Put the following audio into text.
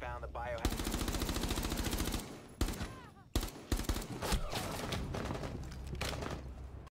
found the biohazard